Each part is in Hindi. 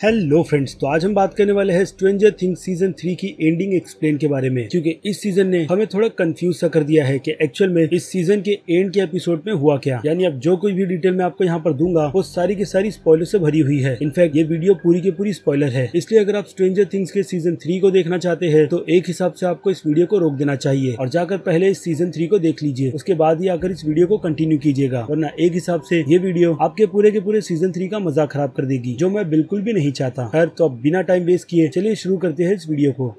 हेलो फ्रेंड्स तो आज हम बात करने वाले हैं स्ट्रेंजर थिंग्स सीज़न थ्री की एंडिंग एक्सप्लेन के बारे में। क्योंकि इस सीज़न ने हमें थोड़ा कंफ्यूज सा कर दिया है कि एक्चुअल में इस सीज़न के एंड के एपिसोड में हुआ क्या। यानी अब जो कोई भी डिटेल मैं आपको यहाँ पर दूँगा, वो सारी की सारी स्पॉइलर से भरी हुई है। इनफैक्ट ये वीडियो पूरी की पूरी स्पॉयलर है। इसलिए अगर आप स्ट्रेंजर थिंग्स के सीज़न थ्री को देखना चाहते हैं तो एक हिसाब से आपको इस वीडियो को रोक देना चाहिए। और जाकर पहले इस सीज़न थ्री को देख लीजिए। उसके बाद ही आकर इस वीडियो को कंटिन्यू कीजिएगा। वरना एक हिसाब से ये वीडियो आपके पूरे के पूरे सीज़न थ्री का मज़ाक खराब कर देगी, जो मैं बिल्कुल भी नहीं चाहता। खैर तो अब बिना टाइम वेस्ट किए चलिए शुरू करते हैं इस वीडियो को।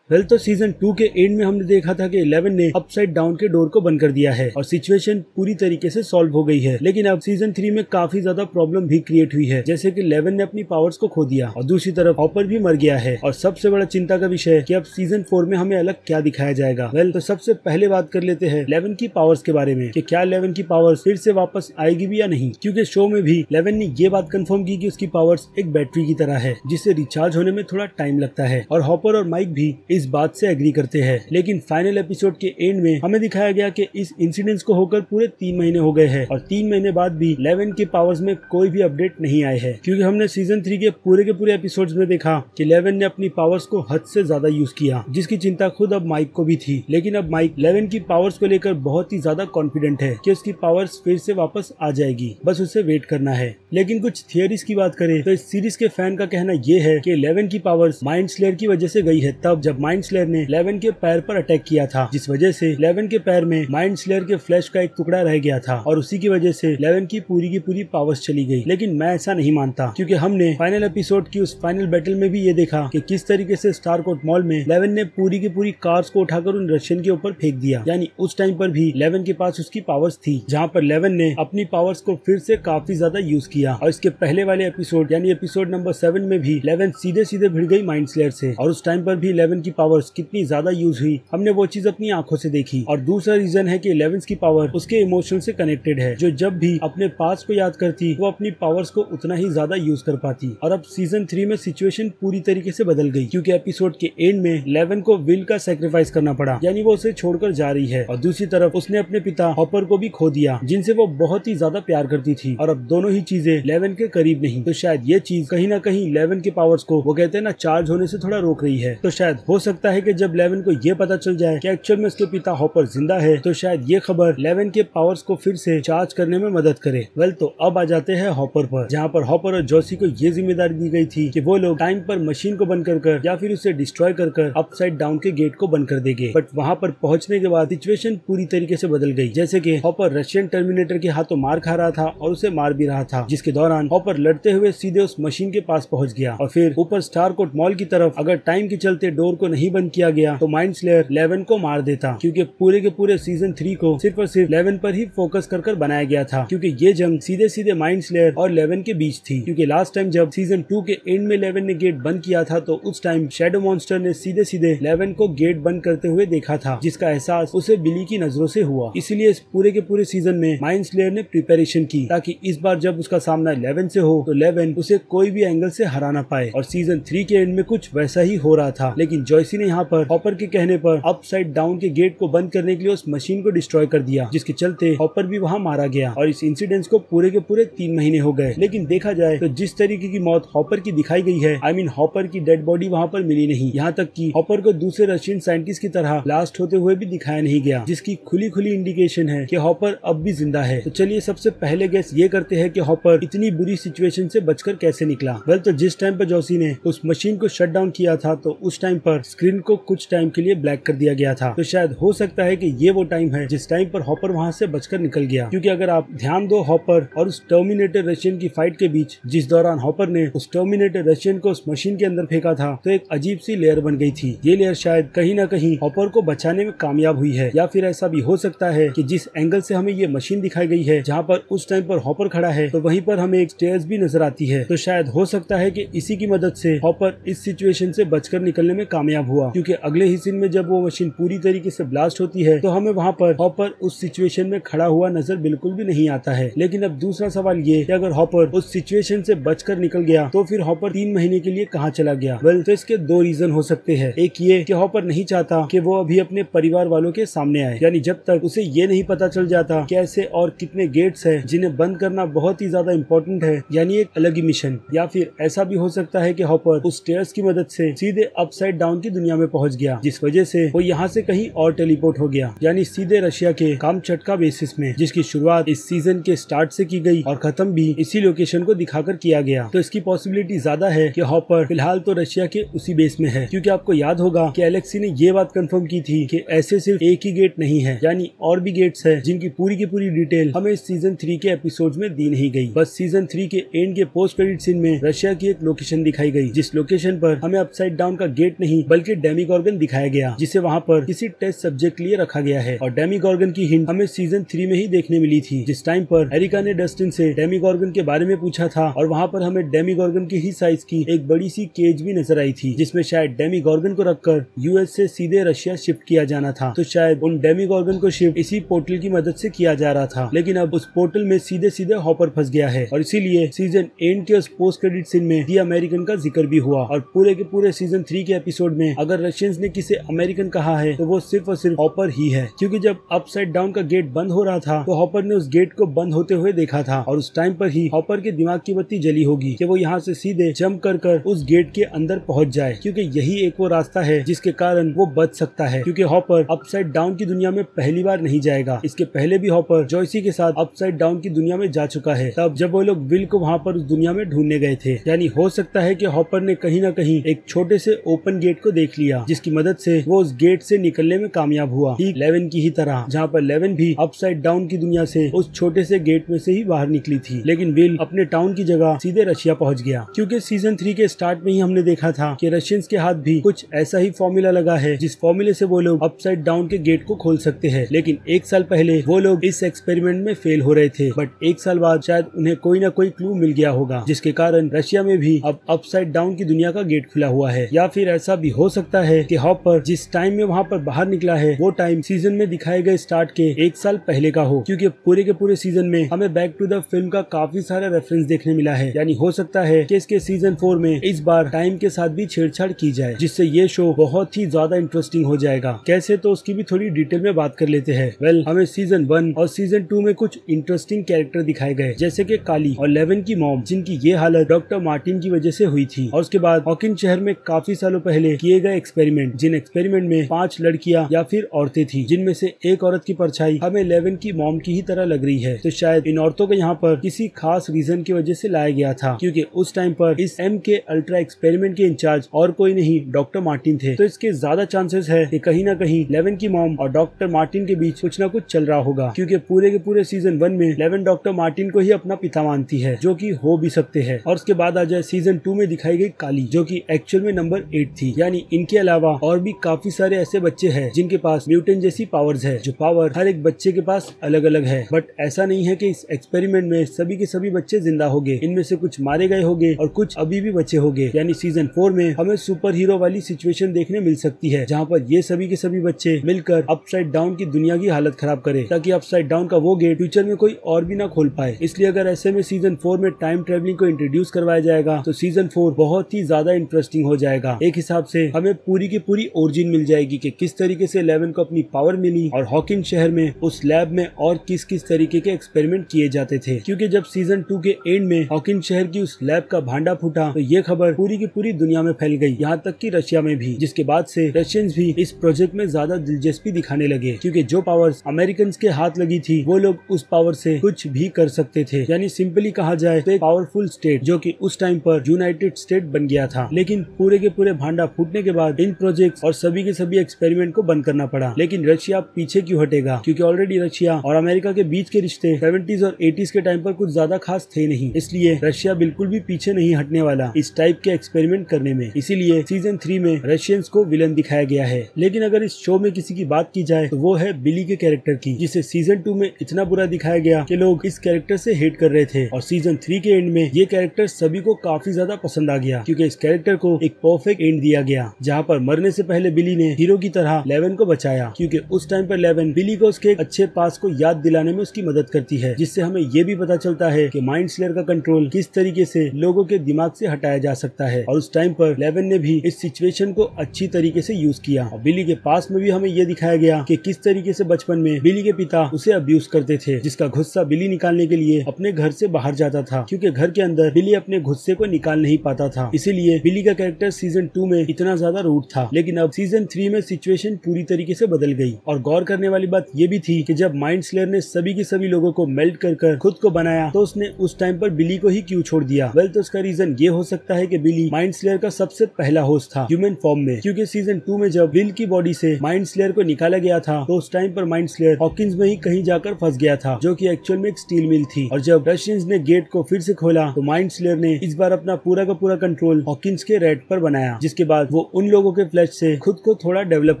वेल तो सीज़न टू के एंड में हमने देखा था कि इलेवन ने अपसाइड डाउन के डोर को बंद कर दिया है और सिचुएशन पूरी तरीके से सॉल्व हो गई है। लेकिन अब सीज़न थ्री में काफ़ी ज़्यादा प्रॉब्लम भी क्रिएट हुई है। जैसे कि इलेवन ने अपनी पावर्स को खो दिया और दूसरी तरफ़ हॉपर भी मर गया है। और सबसे बड़ा चिंता का विषय है की अब सीज़न फोर में हमें अलग क्या दिखाया जाएगा। वेल तो सबसे पहले बात कर लेते हैं इलेवन की पावर्स के बारे में कि क्या इलेवन की पावर्स फिर से वापस आएगी भी या नहीं। क्यूँकी शो में भी इलेवन ने ये बात कंफर्म की कि उसकी पावर्स एक बैटरी की तरह है, जिससे रिचार्ज होने में थोड़ा टाइम लगता है। और हॉपर और माइक भी इस बात से एग्री करते हैं। लेकिन फाइनल एपिसोड के एंड में हमें दिखाया गया कि इस इंसिडेंट को होकर पूरे तीन महीने हो गए हैं और तीन महीने बाद भी इलेवन के पावर्स में कोई भी अपडेट नहीं आए हैं। क्योंकि हमने सीज़न थ्री के पूरे के पूरे एपिसोड्स में देखा कि इलेवन ने अपनी पावर्स को हद से ज़्यादा यूज़ किया, जिसकी चिंता खुद अब माइक को भी थी। लेकिन अब माइक इलेवन की पावर्स को लेकर बहुत ही ज़्यादा कॉन्फिडेंट है की उसकी पावर्स फिर से वापस आ जाएगी। बस उसे वेट करना है। लेकिन कुछ थियरीज की बात करें तो इस सीरीज़ के फ़ैन का कहना यह है कि इलेवन की पावर्स माइंड स्लेयर की वजह से गई है, तब जब माइंड स्लेयर ने इलेवन के पैर पर अटैक किया था, जिस वजह से इलेवन के पैर में माइंड स्लेयर के फ्लैश का एक टुकड़ा रह गया था और उसी की वजह से इलेवन की पूरी की पूरी पावर्स चली गई। लेकिन मैं ऐसा नहीं मानता, क्योंकि हमने फाइनल एपिसोड की उस फाइनल बैटल में भी ये देखा कि किस तरीके से स्टारकोट मॉल में इलेवन ने पूरी की पूरी कार्स को उठाकर उन रशियन के ऊपर फेंक दिया। यानी उस टाइम पर भी इलेवन के पास उसकी पावर्स थी, जहाँ पर इलेवन ने अपनी पावर्स को फिर से काफ़ी ज़्यादा यूज़ किया। और इसके पहले वाले एपिसोड यानी एपिसोड नंबर सेवन में भी इलेवन सीधे सीधे भिड़ गई माइंड स्लेयर से, और उस टाइम पर भी इलेवन की पावर्स कितनी ज़्यादा यूज़ हुई, हमने वो चीज़ अपनी आँखों से देखी। और दूसरा रीजन है कि इलेवन की पावर उसके इमोशन से कनेक्टेड है, जो जब भी अपने पास को याद करती, वो अपनी पावर्स को उतना ही ज़्यादा यूज़ कर पाती। और अब सीज़न थ्री में सिचुएशन पूरी तरीके से बदल गई, क्योंकि एपिसोड के एंड में इलेवन को विल का सेक्रीफाइस करना पड़ा, यानी वो उसे छोड़कर जा रही है। और दूसरी तरफ़ उसने अपने पिता हॉपर को भी खो दिया, जिनसे वो बहुत ही ज़्यादा प्यार करती थी। और अब दोनों ही चीज़ें इलेवन के करीब नहीं तो शायद ये चीज़ कहीं ना कहीं इलेवन के पावर्स को, वो कहते हैं ना चार्ज होने से थोड़ा रोक रही है। तो शायद हो सकता है कि जब लेवन को यह पता चल जाए कि एक्चुअल में उसके पिता हॉपर ज़िंदा है तो शायद ये खबर इलेवन के पावर्स को फिर से चार्ज करने में मदद करे। वेल तो अब आ जाते हैं हॉपर पर, जहाँ पर हॉपर और जोशी को ये ज़िम्मेदारी दी गई थी कि वो लोग टाइम पर मशीन को बंद कर कर या फिर उसे डिस्ट्रॉय कर कर अपसाइड डाउन के गेट को बंद कर देंगे। बट वहाँ पर पहुँचने के बाद सिचुएशन पूरी तरीके से बदल गई, जैसे कि हॉपर रशियन टर्मिनेटर के हाथों मार खा रहा था और उसे मार भी रहा था, जिसके दौरान हॉपर लड़ते हुए सीधे उस मशीन के पास पहुँच गया। और फिर ऊपर स्टार कोट मॉल की तरफ़, अगर टाइम के चलते डोर को नहीं बंद किया गया तो माइंड स्लेयर इलेवन को मार देता, क्योंकि पूरे के पूरे सीज़न थ्री को सिर्फ़ और सिर्फ़ लेवन पर ही फोकस कर कर बनाया गया था, क्योंकि ये जंग सीधे सीधे माइंड स्लेयर और इलेवन के बीच थी, क्योंकि लास्ट टाइम जब सीज़न टू के एंड में इलेवन ने गेट बंद किया था तो उस टाइम शेडो मॉन्स्टर ने सीधे सीधे इलेवन को गेट बंद करते हुए देखा था, जिसका एहसास उसे बिली की नज़रों से हुआ। इसलिए इस पूरे के पूरे सीज़न में माइंड स्लेयर ने प्रिपेरेशन की, ताकि इस बार जब उसका सामना इलेवन से हो तो इलेवन उसे कोई भी एंगल से हरा ना पाए, और सीज़न थ्री के एंड में कुछ वैसा ही हो रहा था, लेकिन जॉयसी ने यहाँ पर हॉपर के कहने पर अपसाइड डाउन के गेट को बंद करने के लिए उस मशीन को डिस्ट्रॉय कर दिया, जिसके चलते हॉपर भी वहाँ मारा गया और इस इंसिडेंट को पूरे के पूरे तीन महीने हो गए। लेकिन देखा जाए तो जिस तरीके की मौत हॉपर की दिखाई गई है आई मीन हॉपर की डेड बॉडी वहाँ पर मिली नहीं। यहाँ तक की हॉपर को दूसरे रशियन साइंटिस्ट की तरह ब्लास्ट होते हुए भी दिखाया नहीं गया, जिसकी खुली खुली इंडिकेशन है की हॉपर अब भी ज़िंदा है। तो चलिए सबसे पहले गैस ये करते हैं की हॉपर इतनी बुरी सिचुएशन से बचकर कैसे निकला। वेल तो जिस टाइम पर जोशी ने उस मशीन को शट डाउन किया था तो उस टाइम पर स्क्रीन को कुछ टाइम के लिए ब्लैक कर दिया गया था। तो शायद हो सकता है कि ये वो टाइम है जिस टाइम पर हॉपर वहाँ से बचकर निकल गया। क्योंकि अगर आप ध्यान दो हॉपर और उस टर्मिनेटर रशियन की फाइट के बीच, जिस दौरान हॉपर ने उस टर्मिनेटर रशियन को उस मशीन के अंदर फेंका था तो एक अजीब सी लेयर बन गई थी। ये लेयर शायद कहीं ना कहीं हॉपर को बचाने में कामयाब हुई है। या फिर ऐसा भी हो सकता है की जिस एंगल से हमें ये मशीन दिखाई गई है, जहाँ पर उस टाइम पर हॉपर खड़ा है तो वहीं पर हमें एक स्टेयर्स भी नज़र आती है। तो शायद हो सकता है की इसी की मदद से हॉपर इस सिचुएशन से बचकर निकलने में कामयाब कामयाब हुआ। क्योंकि अगले ही सीन में जब वो मशीन पूरी तरीके से ब्लास्ट होती है तो हमें वहाँ पर हॉपर उस सिचुएशन में खड़ा हुआ नज़र बिल्कुल भी नहीं आता है। लेकिन अब दूसरा सवाल ये, कि अगर हॉपर उस सिचुएशन से बचकर निकल गया तो फिर हॉपर तीन महीने के लिए कहाँ चला गया? वेल तो इसके दो रीजन हो सकते हैं। एक ये, कि हॉपर नहीं चाहता कि वो अभी अपने परिवार वालों के सामने आए। यानी जब तक उसे ये नहीं पता चल जाता कैसे और कितने गेट्स है जिन्हें बंद करना बहुत ही ज़्यादा इम्पोर्टेंट है, यानी एक अलग ही मिशन या फिर ऐसा भी हो सकता है कि हॉपर उस स्टेयर्स की मदद से सीधे अपसाइड डाउन की दुनिया में पहुँच गया, जिस वजह से वो यहाँ से कहीं और टेलीपोर्ट हो गया, यानी सीधे रशिया के काम चटका बेसिस में, जिसकी शुरुआत इस सीज़न के स्टार्ट से की गई और खत्म भी इसी लोकेशन को दिखाकर किया गया। तो इसकी पॉसिबिलिटी ज़्यादा है कि हॉपर फ़िलहाल तो रशिया के उसी बेस में है, क्योंकि आपको याद होगा कि एलेक्सी ने ये बात कंफर्म की थी कि ऐसे सिर्फ़ एक ही गेट नहीं है, यानी और भी गेट्स है, जिनकी पूरी की पूरी डिटेल हमें सीज़न थ्री के एपिसोड में दी नहीं गई। बस सीज़न थ्री के एंड के पोस्ट क्रेडिट सीन में रशिया की एक लोकेशन दिखाई गई, जिस लोकेशन पर हमें अपसाइड डाउन का गेट नहीं, बल्कि डेमिगॉर्गन दिखाया गया, जिसे वहाँ पर किसी टेस्ट सब्जेक्ट लिए रखा गया है। और डेमिगॉर्गन की हिंट हमें सीज़न थ्री में ही देखने मिली थी, जिस टाइम पर एरिका ने डस्टिन से डेमिगॉर्गन के बारे में पूछा था, और वहाँ पर हमें डेमिगॉर्गन की ही साइज़ की एक बड़ी सी केज भी नज़र आई थी, जिसमें शायद डेमिगॉर्गन को रखकर यूएस से सीधे रशिया शिफ्ट किया जाना था। तो शायद उन डेमिगॉर्गन को शिफ्ट इसी पोर्टल की मदद से किया जा रहा था। लेकिन अब उस पोर्टल में सीधे सीधे हॉपर फंस गया है, और इसीलिए सीज़न एंड के उस पोस्ट क्रेडिट सीन में दी अमेरिकन का ज़िक्र भी हुआ, और पूरे के पूरे सीज़न थ्री के एपिसोड में अगर रशियंस ने किसे अमेरिकन कहा है तो वो सिर्फ़ और सिर्फ़ हॉपर ही है। क्योंकि जब अपसाइड डाउन का गेट बंद हो रहा था तो हॉपर ने उस गेट को बंद होते हुए देखा था और उस टाइम पर ही हॉपर के दिमाग की बत्ती जली होगी कि वो यहाँ से सीधे जंप कर कर उस गेट के अंदर पहुँच जाए। क्योंकि यही एक वो रास्ता है जिसके कारण वो बच सकता है। क्योंकि हॉपर अपसाइड डाउन की दुनिया में पहली बार नहीं जाएगा। इसके पहले भी हॉपर जॉयसी के साथ अपसाइड डाउन की दुनिया में जा चुका है। तब जब वो लोग विल को वहाँ पर उस दुनिया में ढूँढने गए थे, यानी हो सकता है कि हॉपर ने कहीं ना कहीं एक छोटे से ओपन गेट को देख लिया, जिसकी मदद से वो उस गेट से निकलने में कामयाब हुआ। ठीक लेवन की ही तरह, जहाँ पर लेवन भी अपसाइड डाउन की दुनिया से उस छोटे से गेट में से ही बाहर निकली थी। लेकिन विल अपने टाउन की जगह सीधे रशिया पहुँच गया। क्योंकि सीज़न थ्री के स्टार्ट में ही हमने देखा था कि रशियंस के हाथ भी कुछ ऐसा ही फॉर्मूला लगा है, जिस फॉर्मूले से वो लोग अपसाइड डाउन के गेट को खोल सकते हैं। लेकिन एक साल पहले वो लोग इस एक्सपेरिमेंट में फेल हो रहे थे। बट एक साल बाद शायद उन्हें कोई ना कोई क्लू मिल गया होगा, जिसके कारण रशिया में भी अब अपसाइड डाउन की दुनिया का गेट खुला हुआ है। या फिर ऐसा भी हो सकता है कि हॉपर जिस टाइम में वहाँ पर बाहर निकला है, वो टाइम सीज़न में दिखाए गए स्टार्ट के एक साल पहले का हो। क्योंकि पूरे के पूरे सीज़न में हमें बैक टू द फ़िल्म का काफ़ी सारा रेफरेंस देखने मिला है। यानी हो सकता है कि इसके सीज़न फोर में इस बार टाइम के साथ भी छेड़छाड़ की जाए, जिससे ये शो बहुत ही ज़्यादा इंटरेस्टिंग हो जाएगा। कैसे तो उसकी भी थोड़ी डिटेल में बात कर लेते हैं। वेल हमें सीज़न वन और सीज़न टू में कुछ इंटरेस्टिंग कैरेक्टर दिखाए गए, जैसे की काली और लेवन की मॉम जिनकी ये हालत डॉक्टर मार्टिन की वजह से हुई थी। और उसके बाद हॉकिन शहर में काफ़ी सालों पहले किए गए एक्सपेरिमेंट जिन एक्सपेरिमेंट में पाँच लड़कियाँ या फिर औरतें थी, जिनमें से एक औरत की परछाई हमें लेवन की मॉम की ही तरह लग रही है। तो शायद इन औरतों को यहाँ पर किसी खास रीजन की वजह से लाया गया था, क्योंकि उस टाइम पर इस एम के अल्ट्रा एक्सपेरिमेंट के इंचार्ज और कोई नहीं डॉक्टर मार्टिन थे। तो इसके ज़्यादा चांसेस है कि कहीं ना कहीं लेवन की मॉम और डॉक्टर मार्टिन के बीच कुछ ना कुछ चल रहा होगा, क्योंकि पूरे के पूरे सीज़न वन में लेवन डॉक्टर मार्टिन को ही अपना पिता मानती है, जो की हो भी सकते हैं। और उसके बाद आ जाए सीज़न टू में दिखाई गई काली, जो की एक्चुअल में नंबर एट थी। यानी इनके अलावा और भी काफ़ी सारे ऐसे बच्चे हैं जिनके पास म्यूटेंट जैसी पावर्स है, जो पावर हर एक बच्चे के पास अलग अलग है। बट ऐसा नहीं है कि इस एक्सपेरिमेंट में सभी के सभी बच्चे ज़िंदा हो गए इनमें से कुछ मारे गए होंगे और कुछ अभी भी बचे होंगे। यानी सीज़न फोर में हमें सुपर हीरो वाली सिचुएशन देखने मिल सकती है, जहाँ पर ये सभी के सभी बच्चे मिलकर अपसाइड डाउन की दुनिया की हालत खराब करे, ताकि अपसाइड डाउन का वो गेट फ्यूचर में कोई और भी ना खोल पाए। इसलिए अगर ऐसे में सीज़न फोर में टाइम ट्रेवलिंग को इंट्रोड्यूस करवाया जाएगा तो सीज़न फोर बहुत ही ज़्यादा इंटरेस्टिंग हो जाएगा। एक हिसाब से हमें पूरी की पूरी ओरिजिन मिल जाएगी कि किस तरीके से इलेवन को अपनी पावर मिली और हॉकिन शहर में, उस लैब में और किस किस तरीके के एक्सपेरिमेंट किए जाते थे। क्योंकि जब सीज़न टू के एंड में हॉकिन शहर की उस लैब का भांडा फूटा तो ये खबर पूरी की पूरी दुनिया में फैल गई। यहाँ तक की रशिया में भी। जिसके बाद से रशियंस भी इस प्रोजेक्ट में ज़्यादा दिलचस्पी दिखाने लगे। क्योंकि जो पावर्स अमेरिकन के हाथ लगी थी, वो लोग उस पावर से कुछ भी कर सकते थे। यानी सिंपली कहा जाए तो एक पावरफुल स्टेट जो कि उस टाइम पर यूनाइटेड स्टेट बन गया था। लेकिन पूरे के पूरे भांडा फूटने के बाद इन प्रोजेक्ट और सभी के सभी एक्सपेरिमेंट को बंद करना पड़ा। लेकिन रशिया पीछे क्यों हटेगा? क्योंकि ऑलरेडी रशिया और अमेरिका के बीच के रिश्ते सेवेंटीज और एटीज के टाइम पर कुछ ज़्यादा खास थे नहीं। इसलिए रशिया बिल्कुल भी पीछे नहीं हटने वाला इस टाइप के एक्सपेरिमेंट करने में। इसीलिए सीज़न थ्री में रशियंस को विलन दिखाया गया है। लेकिन अगर इस शो में किसी की बात की जाए तो वो है बिली के कैरेक्टर की, जिसे सीज़न टू में इतना बुरा दिखाया गया कि लोग इस कैरेक्टर से हेट कर रहे थे। और सीज़न थ्री के एंड में ये कैरेक्टर सभी को काफ़ी ज़्यादा पसंद आ गया, क्योंकि इस कैरेक्टर को एक परफेक्ट एंड दिया गया। जहाँ पर मरने से पहले बिली ने हीरो की तरह लेवन को बचाया, क्योंकि उस टाइम पर लेवन बिली को उसके अच्छे पास को याद दिलाने में उसकी मदद करती है, जिससे हमें ये भी पता चलता है कि माइंड स्लेयर का कंट्रोल किस तरीके से लोगों के दिमाग से हटाया जा सकता है। और उस टाइम पर लेवन ने भी इस सिचुएशन को अच्छी तरीके से यूज़ किया। और बिली के पास में भी हमें ये दिखाया गया कि किस तरीके से बचपन में बिली के पिता उसे अब्यूज करते थे, जिसका गुस्सा बिली निकालने के लिए अपने घर से बाहर जाता था, क्योंकि घर के अंदर बिली अपने गुस्से को निकाल नहीं पाता था। इसीलिए बिली का कैरेक्टर सीज़न टू में इतना ज़्यादा रूट था, लेकिन अब सीज़न थ्री में सिचुएशन पूरी तरीके से बदल गई। और गौर करने वाली बात ये भी थी कि जब माइंड स्लेयर ने सभी के सभी लोगों को मेल्ट कर कर खुद को बनाया तो उसने उस टाइम पर बिली को ही क्यों छोड़ दिया? वेल तो उसका रीजन ये हो सकता है कि बिली माइंड स्लेयर का सबसे पहला होस्ट था ह्यूमन फॉर्म में, क्योंकि सीज़न टू में जब बिल की बॉडी से माइंड स्लेयर को निकाला गया था तो उस टाइम पर माइंड स्लेयर हॉकिंस में ही कहीं जाकर फंस गया था, जो की एक्चुअल में एक स्टील मिल थी। और जब रशियंस ने गेट को फिर से खोला तो माइंड स्लेयर ने इस बार अपना पूरा का पूरा कंट्रोल हॉकिंस के रेड पर बनाया, जिसके बाद वो उन लोगों के फ्लैश से खुद को थोड़ा डेवलप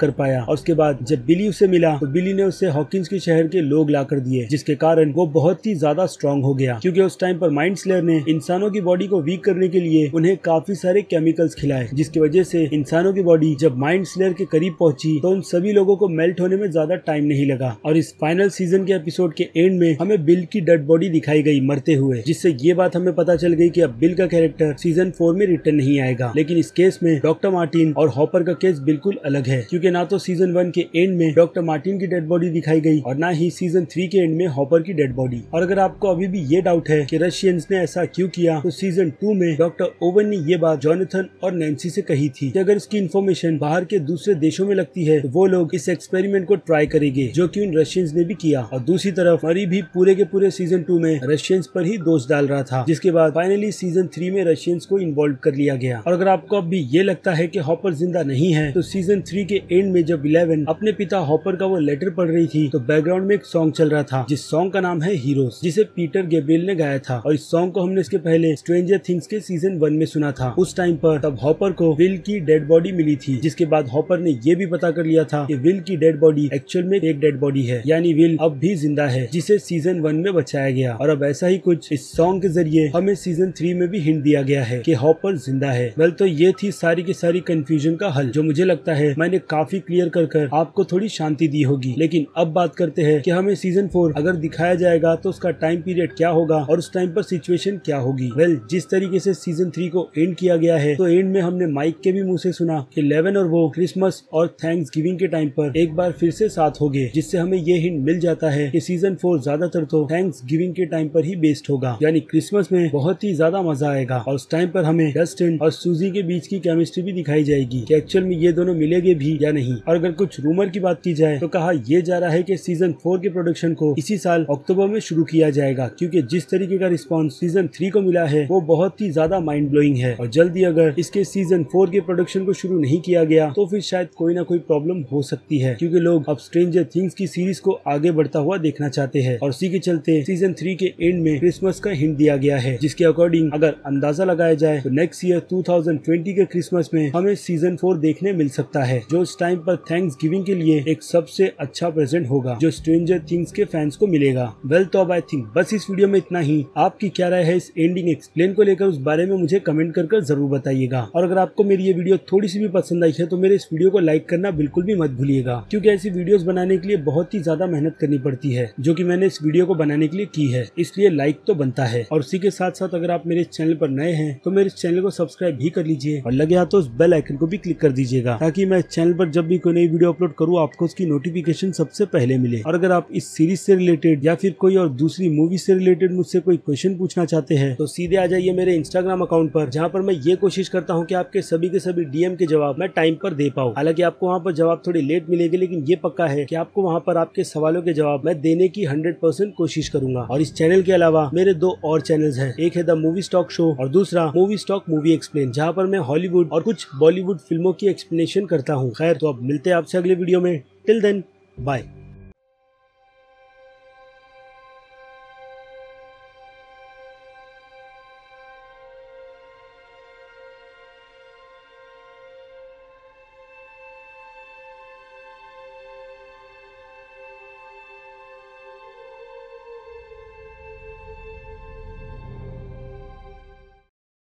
कर पाया। और उसके बाद जब बिली उसे मिला तो बिली ने उसे हॉकिंस के शहर के लोग ला कर दिए, जिसके कारण वो बहुत ही ज़्यादा स्ट्रॉन्ग हो गया। क्योंकि उस टाइम पर माइंड स्लेयर ने इंसानों की बॉडी को वीक करने के लिए उन्हें काफ़ी सारे केमिकल्स खिलाए, जिसकी वजह से इंसानों की बॉडी जब माइंड स्लेयर के करीब पहुँची तो उन सभी लोगों को मेल्ट होने में ज़्यादा टाइम नहीं लगा। और इस फाइनल सीज़न के एपिसोड के एंड में हमें बिल की डेड बॉडी दिखाई गई मरते हुए, जिससे ये बात हमें पता चल गई कि अब बिल का कैरेक्टर सीज़न फोर में रिटर्न नहीं आएगा। लेकिन इस केस में डॉक्टर मार्टिन और हॉपर का केस बिल्कुल अलग है, क्योंकि ना तो सीज़न वन के एंड में डॉक्टर मार्टिन की डेड बॉडी दिखाई गई और ना ही सीज़न थ्री के एंड में हॉपर की डेड बॉडी और अगर आपको अभी भी ये डाउट है कि रशियंस ने ऐसा क्यों किया तो सीज़न टू में डॉक्टर ओवन ने ये बात जॉनथन और नैन्सी से कही थी कि अगर इसकी इन्फॉर्मेशन बाहर के दूसरे देशों में लगती है तो वो लोग इस एक्सपेरिमेंट को ट्राई करेंगे, जो कि उन रशियंस ने भी किया। और दूसरी तरफ़ मरी भी पूरे के पूरे सीज़न टू में रशियंस पर ही दोष डाल रहा था, जिसके बाद फाइनली सीज़न थ्री में रशियंस को इन्वॉल्व कर लिया गया। और अगर आपको अब भी ये लगता है कि हॉपर ज़िंदा नहीं है तो सीज़न थ्री के एंड में जब इलेवन अपने पिता हॉपर का वो लेटर पढ़ रही थी तो बैकग्राउंड में एक सॉन्ग चल रहा था, जिस सॉन्ग का नाम है हीरोज जिसे पीटर गेब्रियल ने गाया था, और इस सॉन्ग को हमने इसके पहले स्ट्रेंजर थिंग्स के सीज़न वन में सुना था। उस टाइम पर तब हॉपर को विल की डेड बॉडी मिली थी, जिसके बाद हॉपर ने ये भी पता कर लिया था कि विल की डेड बॉडी एक्चुअल में एक डेड बॉडी है, यानी विल अब भी ज़िंदा है, जिसे सीज़न वन में बचाया गया। और अब ऐसा ही कुछ इस सॉन्ग के ज़रिए हमें सीज़न थ्री में भी हिंट दिया गया है कि हॉपर ज़िंदा है। वेल तो ये थी सारी की सारी कंफ्यूजन का हल जो मुझे लगता है मैंने काफ़ी क्लियर कर कर आपको थोड़ी शांति दी होगी। लेकिन अब बात करते हैं कि हमें सीज़न फोर अगर दिखाया जाएगा तो उसका टाइम पीरियड क्या होगा और उस टाइम पर सिचुएशन क्या होगी। वेल जिस तरीके से सीज़न थ्री को एंड किया गया है तो एंड में हमने माइक के भी मुँह से सुना कि लेवन और वो क्रिसमस और थैंक्स गिविंग के टाइम पर एक बार फिर से साथ हो गए जिससे हमें ये हिंट मिल जाता है कि सीज़न फोर ज़्यादातर तो थैंक्स गिविंग के टाइम पर ही बेस्ड होगा। यानी क्रिसमस में बहुत ही ज़्यादा मज़ा आएगा और उस टाइम पर हमें डस्टिन और सूजी के बीच की केमिस्ट्री भी दिखाई जाएगी कि एक्चुअल में ये दोनों मिलेंगे भी या नहीं। और अगर कुछ रूमर की बात की जाए तो कहा यह जा रहा है कि सीज़न फोर के प्रोडक्शन को इसी साल अक्टूबर में शुरू किया जाएगा, क्योंकि जिस तरीके का रिस्पॉन्स सीज़न थ्री को मिला है, वो बहुत ही ज़्यादा माइंड ब्लोइंग है। और जल्दी अगर इसके सीज़न फोर के प्रोडक्शन को शुरू नहीं किया गया तो फिर शायद कोई ना कोई प्रॉब्लम हो सकती है, क्योंकि लोग अब स्ट्रेंजर थिंग्स की सीरीज़ को आगे बढ़ता हुआ देखना चाहते हैं। और उसी के चलते सीज़न थ्री के एंड में क्रिसमस का हिंट दिया गया है, जिसके अकॉर्डिंग अगर अंदाज़ा लगाया जाए तो नेक्स्ट ईयर 2020 के क्रिसमस में हमें सीज़न फोर देखने मिल सकता है, जो इस टाइम पर थैंक्स गिविंग के लिए एक सबसे अच्छा प्रेजेंट होगा, जो स्ट्रेंजर थिंग्स के फैंस को मिलेगा। वेल तो अब आई थिंक बस इस वीडियो में इतना ही। आपकी क्या राय है इस एंडिंग एक्सप्लेन को लेकर, उस बारे में मुझे कमेंट कर कर ज़रूर बताइएगा। और अगर आपको मेरी ये वीडियो थोड़ी सी भी पसंद आई है तो मेरे इस वीडियो को लाइक करना बिल्कुल भी मत भूलिएगा, क्यूँकी ऐसी वीडियोस बनाने के लिए बहुत ही ज़्यादा मेहनत करनी पड़ती है, जो की मैंने इस वीडियो को बनाने के लिए की है, इसलिए लाइक तो बनता है। और उसी के साथ साथ अगर आप मेरे चैनल पर नए हैं तो मेरे चैनल को सब्सक्राइब भी कर लीजिए। और लगे हाथ तो उस बेल आइकन को भी क्लिक कर दीजिएगा, ताकि मैं इस चैनल पर जब भी कोई नई वीडियो अपलोड करूँ, आपको उसकी नोटिफिकेशन सबसे पहले मिले। और अगर आप इस सीरीज़ से रिलेटेड या फिर कोई और दूसरी मूवी से रिलेटेड मुझसे कोई क्वेश्चन पूछना चाहते हैं तो सीधे आ जाइए मेरे इंस्टाग्राम अकाउंट पर, जहाँ पर मैं ये कोशिश करता हूँ की आपके सभी के सभी डीएम के जवाब मैं टाइम पर दे पाऊँ। हालाँकि आपको वहाँ पर जवाब थोड़ी लेट मिलेगी, लेकिन ये पक्का है की आपको वहाँ पर आपके सवालों के जवाब मैं देने की हंड्रेड कोशिश करूँगा। और इस चैनल के अलावा मेरे दो और चैनल है, एक है द मूवी स्टॉक शो और दूसरा मूवी स्टॉक मूवी एक्सप्लेन जहाँ पर मैं हॉलीवुड और कुछ बॉलीवुड फ़िल्मों की एक्सप्लेनेशन करता हूँ। खैर तो अब मिलते हैं आपसे अगले वीडियो में। Till then bye